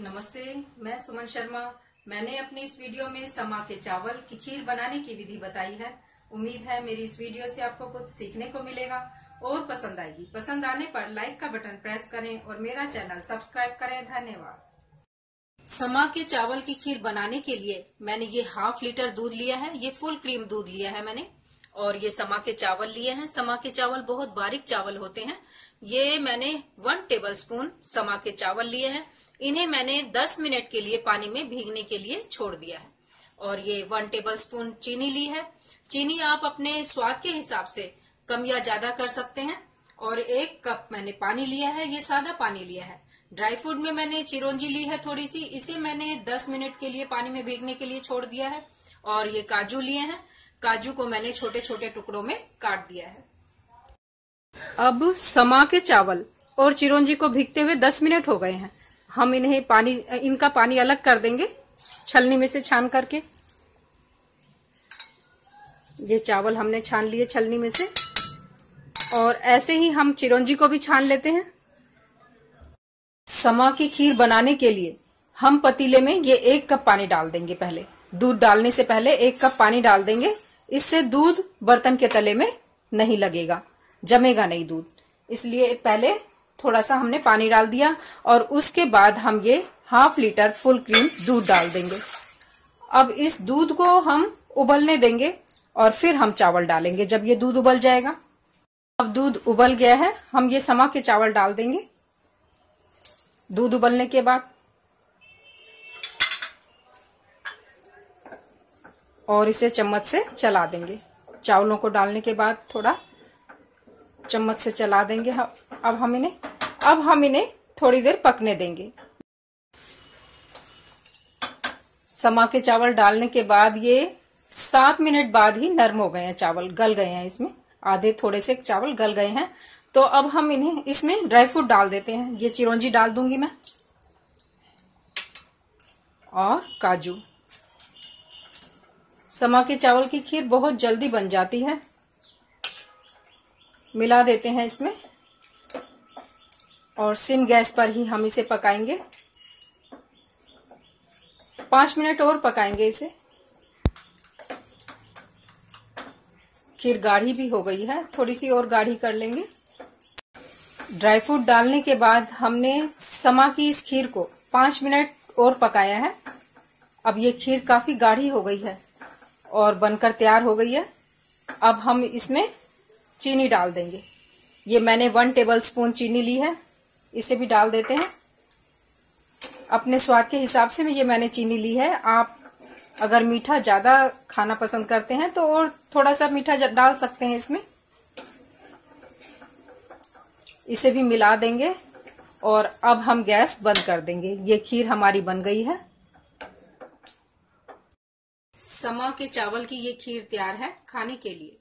नमस्ते, मैं सुमन शर्मा। मैंने अपनी इस वीडियो में समा के चावल की खीर बनाने की विधि बताई है। उम्मीद है मेरी इस वीडियो से आपको कुछ सीखने को मिलेगा और पसंद आएगी। पसंद आने पर लाइक का बटन प्रेस करें और मेरा चैनल सब्सक्राइब करें। धन्यवाद। समा के चावल की खीर बनाने के लिए मैंने ये हाफ़ लीटर दूध लिया है, ये फुल क्रीम दूध लिया है मैंने। और ये समा के चावल लिए हैं। समा के चावल बहुत बारीक चावल होते हैं। ये मैंने वन टेबल स्पून समा के चावल लिए हैं। इन्हें मैंने 10 मिनट के लिए पानी में भीगने के लिए छोड़ दिया है। और ये वन टेबल स्पून चीनी ली है। चीनी आप अपने स्वाद के हिसाब से कम या ज़्यादा कर सकते हैं। और एक कप मैंने पानी लिया है, ये सादा पानी लिया है। ड्राई फ्रूट में मैंने चिरोंजी ली है थोड़ी सी। इसे मैंने 10 मिनट के लिए पानी में भीगने के लिए छोड़ दिया है। और ये काजू लिए हैं। काजू को मैंने छोटे छोटे टुकड़ों में काट दिया है। अब समा के चावल और चिरौंजी को भीगते हुए 10 मिनट हो गए हैं। हम इन्हें पानी, इनका पानी अलग कर देंगे, छलनी में से छान करके। ये चावल हमने छान लिए छलनी में से। और ऐसे ही हम चिरौंजी को भी छान लेते हैं। समा की खीर बनाने के लिए हम पतीले में ये एक कप पानी डाल देंगे पहले। दूध डालने से पहले एक कप पानी डाल देंगे। इससे दूध बर्तन के तले में नहीं लगेगा, जमेगा नहीं दूध। इसलिए पहले थोड़ा सा हमने पानी डाल दिया और उसके बाद हम ये हाफ़ लीटर फुल क्रीम दूध डाल देंगे। अब इस दूध को हम उबलने देंगे और फिर हम चावल डालेंगे जब ये दूध उबल जाएगा। अब दूध उबल गया है, हम ये समा के चावल डाल देंगे। दूध उबलने के बाद और इसे चम्मच से चला देंगे। चावलों को डालने के बाद थोड़ा चम्मच से चला देंगे अब हम इन्हें अब हम इन्हें थोड़ी देर पकने देंगे। समा के चावल डालने के बाद ये सात मिनट बाद ही नरम हो गए हैं चावल, गल गए हैं इसमें। आधे थोड़े से चावल गल गए हैं। तो अब हम इन्हें इसमें ड्राई फ्रूट डाल देते हैं। ये चिरौंजी डाल दूँगी मैं। और काजू। समा के चावल की खीर बहुत जल्दी बन जाती है। मिला देते हैं इसमें। और सिम गैस पर ही हम इसे पकाएँगे। पाँच मिनट और पकाएँगे इसे। खीर गाढ़ी भी हो गई है। थोड़ी सी और गाढ़ी कर लेंगे। ड्राई फ्रूट डालने के बाद हमने समा की इस खीर को पाँच मिनट और पकाया है। अब ये खीर काफ़ी गाढ़ी हो गई है। और बनकर तैयार हो गई है। अब हम इसमें चीनी डाल देंगे। ये मैंने वन टेबल स्पून चीनी ली है। इसे भी डाल देते हैं। अपने स्वाद के हिसाब से भी ये मैंने चीनी ली है। आप अगर मीठा ज़्यादा खाना पसंद करते हैं तो और थोड़ा सा मीठा डाल सकते हैं इसमें। इसे भी मिला देंगे और अब हम गैस बंद कर देंगे। ये खीर हमारी बन गई है। समा के चावल की ये खीर तैयार है खाने के लिए।